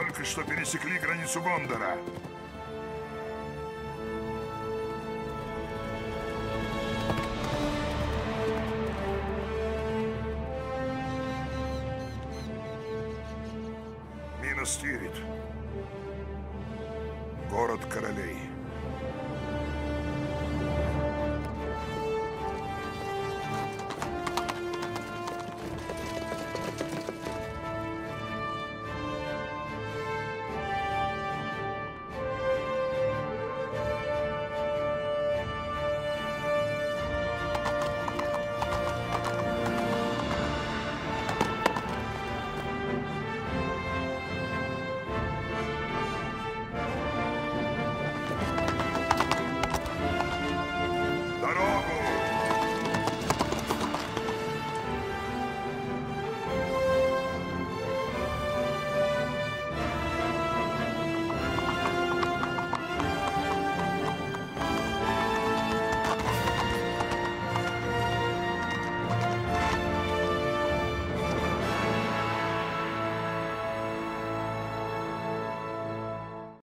Только что пересекли границу Гондора. Минос Город королей.